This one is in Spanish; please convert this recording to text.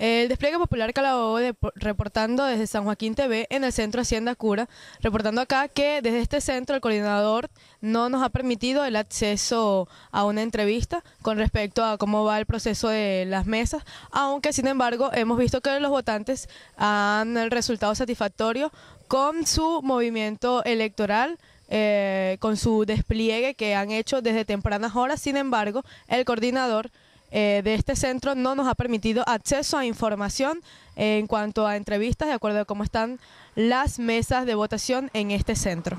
El despliegue popular Calabobo de, reportando desde San Joaquín TV en el centro Hacienda Cura, reportando acá que desde este centro el coordinador no nos ha permitido el acceso a una entrevista con respecto a cómo va el proceso de las mesas, aunque sin embargo hemos visto que los votantes han resultado satisfactorio con su movimiento electoral. Eh, con su despliegue que han hecho desde tempranas horas, sin embargo, el coordinador eh, de este centro no nos ha permitido acceso a información en cuanto a entrevistas de acuerdo a cómo están las mesas de votación en este centro.